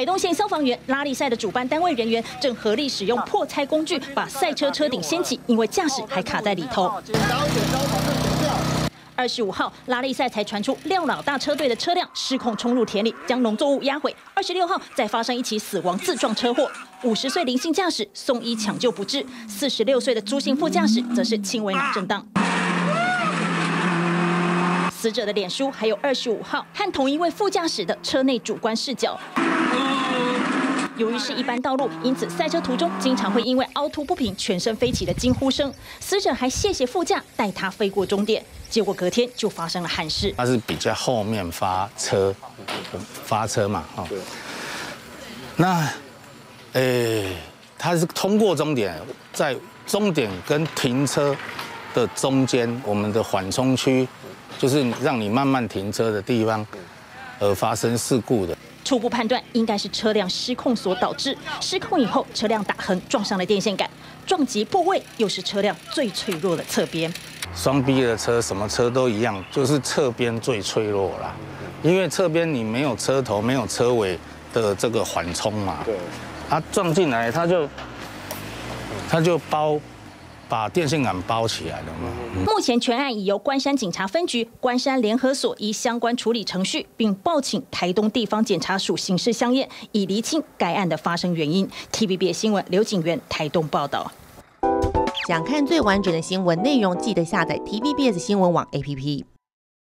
台东县消防员拉力赛的主办单位人员正合力使用破拆工具，把赛车车顶掀起，因为驾驶还卡在里头。二十五号拉力赛才传出廖老大车队的车辆失控冲入田里，将农作物压毁。二十六号再发生一起死亡自撞车祸，五十岁林姓驾驶送医抢救不治，四十六岁的朱姓副驾驶则是轻微脑震荡。死者的脸书还有二十五号和同一位副驾驶的车内主观视角。由于是一般道路，因此赛车途中经常会因为凹凸不平、全身飞起的惊呼声。死者还谢谢副驾带他飞过终点，结果隔天就发生了憾事。他是比较后面发车，发车嘛，哈。那，诶，他是通过终点，在终点跟停车的中间，我们的缓冲区。就是让你慢慢停车的地方，而发生事故的。初步判断应该是车辆失控所导致。失控以后，车辆打横撞上了电线杆，撞击部位又是车辆最脆弱的侧边。双 B 的车，什么车都一样，就是侧边最脆弱啦。因为侧边你没有车头、没有车尾的这个缓冲嘛。对。它撞进来，它就，它就包。把电线杆包起来了吗？目前全案已由关山警察分局、关山联合所依相关处理程序，并报请台东地方检察署刑事相验，以厘清该案的发生原因。TVB 新闻刘景元台东报道。想看最完整的新闻内容，记得下载 TVBS 新闻网 APP。